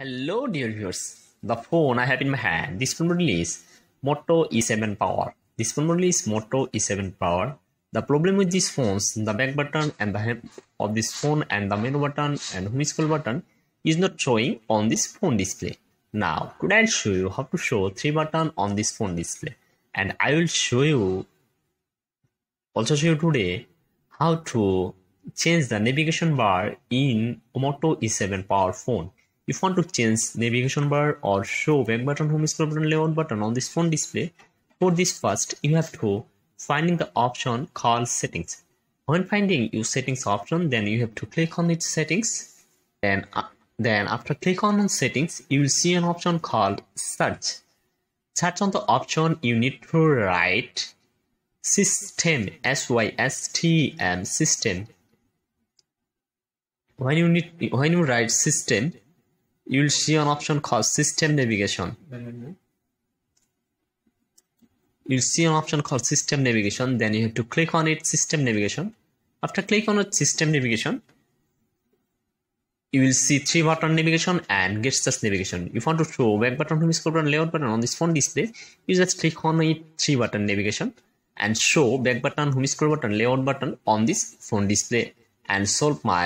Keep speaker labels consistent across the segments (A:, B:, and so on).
A: Hello dear viewers, the phone I have in my hand, this phone is Moto E7 Power. This phone is Moto E7 Power. The problem with these phones, the back button and the head of this phone and the menu button and home scroll button is not showing on this phone display. Now, today I'll show you how to show three button on this phone display and I will show you also show you today how to change the navigation bar in Moto E7 Power phone if you want to change navigation bar or show back button, home scroll button, layout button on this phone display, for this first you have to finding the option called settings. When finding your settings option, then you have to click on its settings. Then, uh, then after click on settings, you will see an option called search. Search on the option, you need to write system S Y S T M system. When you need when you write system, you will see an option called system navigation you'll see an option called system navigation then you have to click on it system navigation after click on it system navigation you will see three button navigation and gestures navigation if you want to show back button home scroll button layout button on this phone display you just click on it three button navigation and show back button home scroll button layout button on this phone display and solve my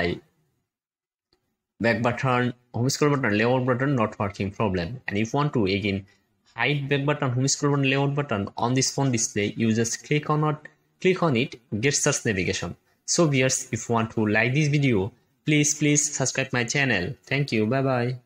A: back button home scroll button layout button not working problem. And if you want to again hide back button home scroll button layout button on this phone display you just click on it click on it gestures navigation. So viewers if you want to like this video please please subscribe my channel. Thank you. Bye bye